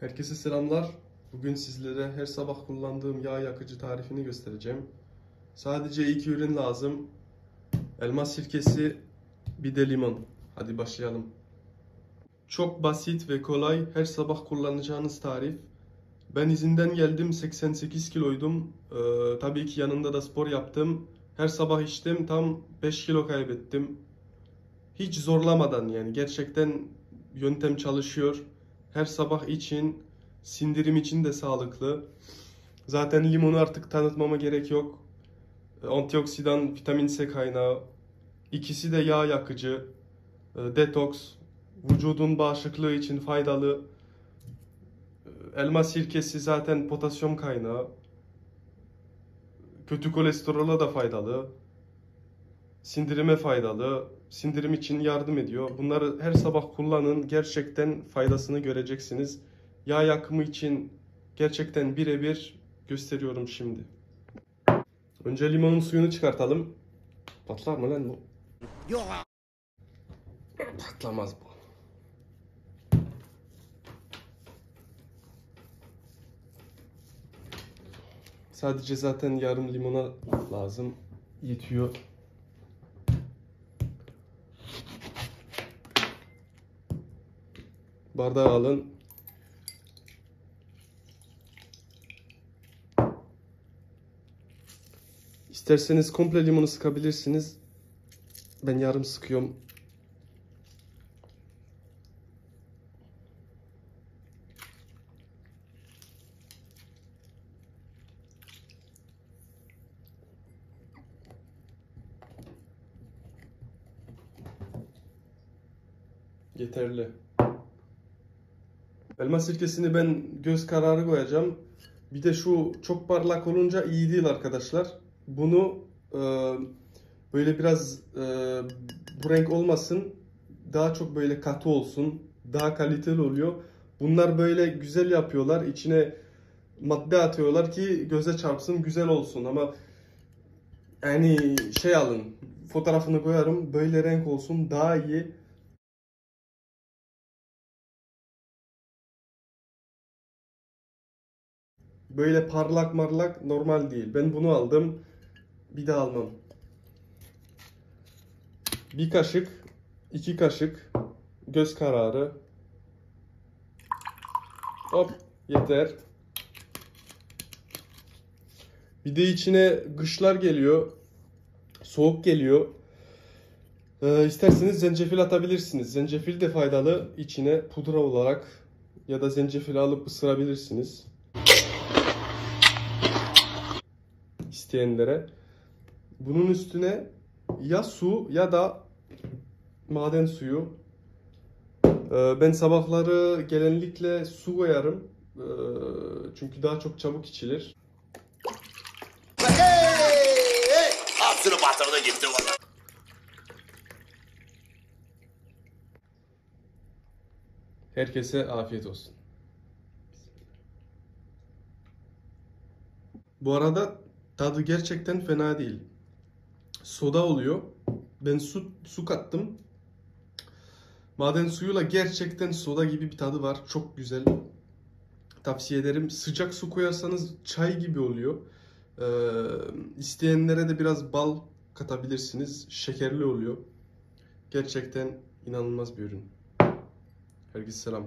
Herkese selamlar. Bugün sizlere her sabah kullandığım yağ yakıcı tarifini göstereceğim. Sadece iki ürün lazım. Elma sirkesi, bir de limon. Hadi başlayalım. Çok basit ve kolay her sabah kullanacağınız tarif. Ben izinden geldim 88 kiloydum. Ee, tabii ki yanında da spor yaptım. Her sabah içtim tam 5 kilo kaybettim. Hiç zorlamadan yani gerçekten yöntem çalışıyor. Her sabah için, sindirim için de sağlıklı. Zaten limonu artık tanıtmama gerek yok. Antioksidan, vitamin C kaynağı. İkisi de yağ yakıcı, e, detoks, vücudun bağışıklığı için faydalı. E, Elma sirkesi zaten potasyum kaynağı. Kötü kolesterola da faydalı. Sindirime faydalı. Sindirim için yardım ediyor. Bunları her sabah kullanın. Gerçekten faydasını göreceksiniz. Yağ yakımı için gerçekten birebir gösteriyorum şimdi. Önce limonun suyunu çıkartalım. Patlar mı lan bu? Yok Patlamaz bu. Sadece zaten yarım limona lazım. Yetiyor. Bardağı alın. İsterseniz komple limonu sıkabilirsiniz. Ben yarım sıkıyorum. Yeterli. Elma sirkesini ben göz kararı koyacağım. Bir de şu çok parlak olunca iyi değil arkadaşlar. Bunu e, böyle biraz e, bu renk olmasın. Daha çok böyle katı olsun. Daha kaliteli oluyor. Bunlar böyle güzel yapıyorlar. İçine madde atıyorlar ki göze çarpsın güzel olsun ama yani şey alın fotoğrafını koyarım böyle renk olsun daha iyi. Böyle parlak marlak normal değil. Ben bunu aldım. Bir daha almam. Bir kaşık, iki kaşık göz kararı. Hop yeter. Bir de içine kışlar geliyor. Soğuk geliyor. Ee, isterseniz zencefil atabilirsiniz. Zencefil de faydalı içine pudra olarak ya da zencefil alıp ısırabilirsiniz. İsteyenlere. Bunun üstüne ya su ya da maden suyu. Ee, Ben sabahları genellikle su koyarım. Ee, Çünkü daha çok çabuk içilir. Hapsını batırdı gitti valla. Herkese afiyet olsun. Bu arada tadı gerçekten fena değil. Soda oluyor. Ben su, su kattım. Maden suyuyla gerçekten soda gibi bir tadı var. Çok güzel. Tavsiye ederim. Sıcak su koyarsanız çay gibi oluyor. Ee, isteyenlere de biraz bal katabilirsiniz. Şekerli oluyor. Gerçekten inanılmaz bir ürün. Herkese selam.